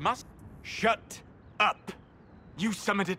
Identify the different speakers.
Speaker 1: must...
Speaker 2: Shut up! You summoned it